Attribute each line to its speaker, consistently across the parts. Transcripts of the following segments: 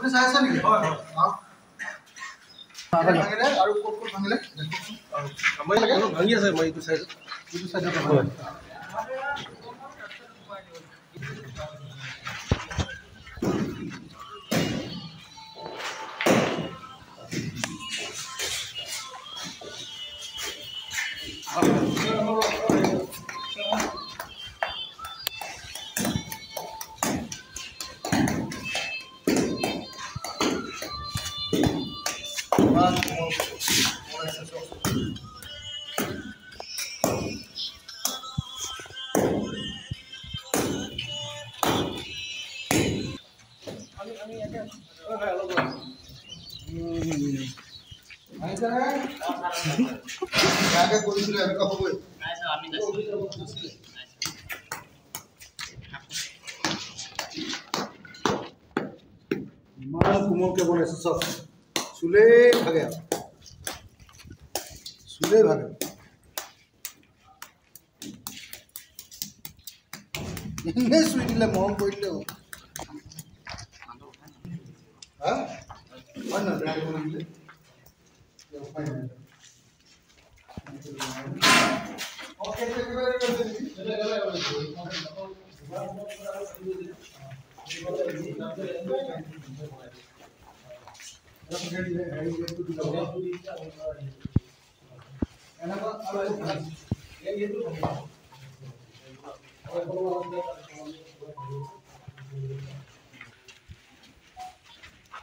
Speaker 1: আপুনি চাই আছে নেকি?
Speaker 2: হয় হয়।
Speaker 1: চাওক। ভাঙিলে? আৰু ক'ত ক'ত ভাঙিলে?
Speaker 2: ভাঙি আছে মই এইটো চাইছোঁ।
Speaker 1: যিটো চাইডত ইমান কোমলকে বনাইছে চব চুলেই ভাগে আৰু চুলেই ভাগে এনেই চুই দিলে মৰম কৰি দিলে হ'ল হা? হয় নহয় বেয়াকে বনাই দিলে এতিয়া উপায় নাই। Okay, thank you very much. ন কাহিনী কি আছে বুজিছ নাই কাহিনী মানে এটা পৰা বনাব পাৰিছিলে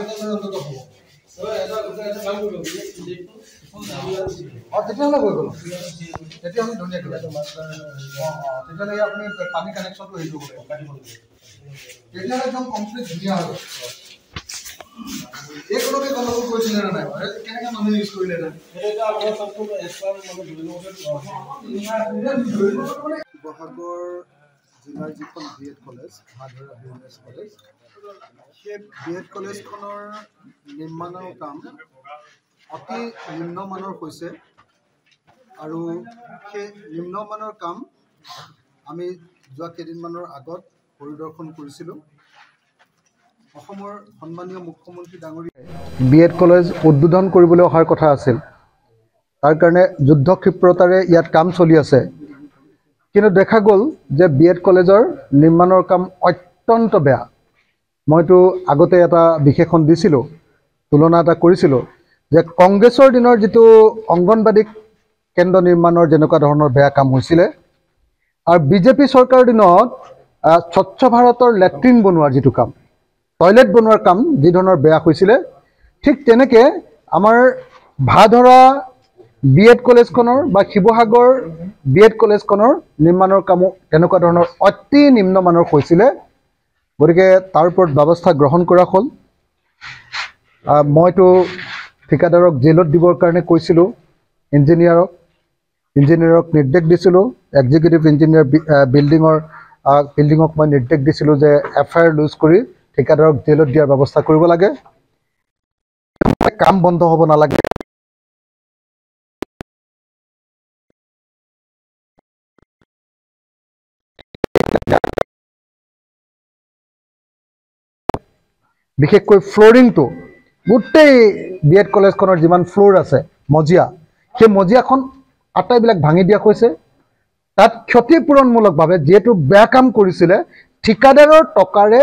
Speaker 1: কিন্তু অন্তত হ'ব অঁ তেতিয়াহ'লে হৈ গ'ল তেতিয়াহ'লে ধুনীয়াকৈ অঁ অঁ তেতিয়াহ'লে আপুনি পানী কানেকশ্যনটো হেৰি কৰিব তেতিয়াহ'লে একদম কমপ্লিট ধুনীয়া হৈ গ'ল এইকণকে গণ্ডগোল কৰিছিলে নে নাই বাৰু? কেনেকৈ মানুহে ইউজ কৰিলে নে শিৱসাগৰ জিলাৰ যিখন বি এড কলেজ ভাদৰা বি এড কলেজ সেই বি এড কলেজখনৰ নিৰ্মাণৰ কাম অতি নিম্নমানৰ হৈছে আৰু সেই নিম্নমানৰ কাম আমি যোৱা কেইদিনমানৰ আগত পৰিদৰ্শন কৰিছিলোঁ। অসমৰ সন্মানীয় মুখ্যমন্ত্ৰী ডাঙৰীয়াই বি এড কলেজ উদ্বোধন কৰিবলৈ অহাৰ কথা আছিল। তাৰ কাৰণে যুদ্ধ ক্ষিপ্ৰতাৰে ইয়াত কাম চলি আছে। কিন্তু দেখা গ'ল যে বি এড কলেজৰ নিৰ্মাণৰ কাম অত্যন্ত বেয়া। মইতো আগতে এটা বিশেষণ দিছিলোঁ তুলনা এটা কৰিছিলোঁ যে কংগ্ৰেছৰ দিনৰ যিটো অংগনবাদী কেন্দ্ৰ নিৰ্মাণৰ যেনেকুৱা ধৰণৰ বেয়া কাম হৈছিলে আৰু বিজেপি চৰকাৰৰ দিনত স্বচ্ছ ভাৰতৰ লেট্ৰিন বনোৱাৰ যিটো কাম টয়লেট বনোৱাৰ কাম যি ধৰণৰ বেয়া হৈছিলে ঠিক তেনেকৈ আমাৰ ভাধৰা বি এড কলেজখনৰ বা শিৱসাগৰ বি এড কলেজখনৰ নিৰ্মাণৰ কামো তেনেকুৱা ধৰণৰ অতি নিম্নমানৰ হৈছিলে। গতিকে তাৰ ওপৰত ব্যৱস্থা গ্ৰহণ কৰা হ'ল। মইতো ঠিকাদাৰক জেলত দিবৰ কাৰণে কৈছিলোঁ ইঞ্জিনিয়াৰক ইঞ্জিনিয়াৰক নিৰ্দেশ দিছিলোঁ এক্সিকিউটিভ ইঞ্জিনিয়াৰ বিল্ডিঙৰ বিল্ডিঙক মই নিৰ্দেশ দিছিলোঁ যে এফ আই আৰ লুজ কৰি ঠিকাদাৰক জেলত দিয়াৰ ব্যৱস্থা কৰিব লাগে। কাম বন্ধ হ'ব নালাগে। বিশেষকৈ ফ্ল'ৰিংটো গোটেই বি এড কলেজখনৰ যিমান ফ্ল'ৰ আছে মজিয়া সেই মজিয়াখন আটাইবিলাক ভাঙি দিয়া হৈছে। তাত ক্ষতিপূৰণমূলকভাৱে যিহেতু বেয়া কাম কৰিছিলে ঠিকাদাৰৰ টকাৰে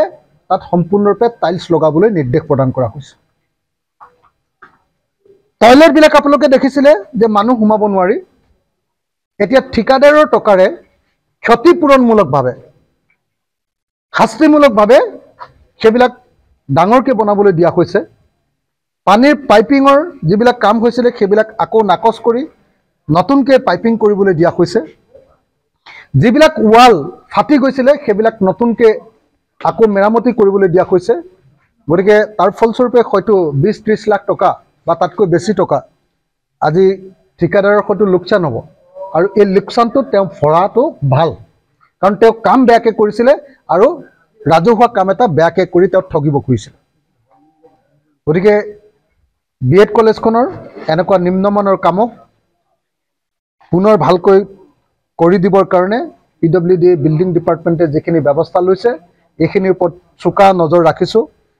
Speaker 1: তাত সম্পূৰ্ণৰূপে টাইলছ লগাবলৈ নিৰ্দেশ প্ৰদান কৰা হৈছে। টয়লেটবিলাক আপোনালোকে দেখিছিলে যে মানুহ সোমাব নোৱাৰি। এতিয়া ঠিকাদাৰৰ টকাৰে ক্ষতিপূৰণমূলকভাৱে শাস্তিমূলকভাৱে সেইবিলাক ডাঙৰকৈ বনাবলৈ দিয়া হৈছে। পানীৰ পাইপিঙৰ যিবিলাক কাম হৈছিলে সেইবিলাক আকৌ নাকচ কৰি নতুনকৈ পাইপিং কৰিবলৈ দিয়া হৈছে। যিবিলাক ৱাল ফাটি গৈছিলে সেইবিলাক নতুনকৈ আকৌ মেৰামতি কৰিবলৈ দিয়া হৈছে। গতিকে তাৰ ফলস্বৰূপে হয়তো বিছ ত্ৰিছ লাখ টকা বা তাতকৈ বেছি টকা আজি ঠিকাদাৰৰ হয়তো লোকচান হ'ব। আৰু এই লোকচানটো তেওঁ ভৰাটো ভাল। কাৰণ তেওঁ কাম বেয়াকৈ কৰিছিলে আৰু ৰাজহুৱা কাম এটা বেয়াকৈ কৰি তেওঁ ঠগিব খুজিছিলে। গতিকে বি এড কলেজখনৰ এনেকুৱা নিম্নমানৰ কামক পুনৰ ভালকৈ কৰি দিবৰ কাৰণে পি ডব্লিউ ডি বিল্ডিং ডিপাৰ্টমেণ্টে যিখিনি ব্যৱস্থা লৈছে এইখিনিৰ ওপৰত চোকা নজৰ ৰাখিছোঁ।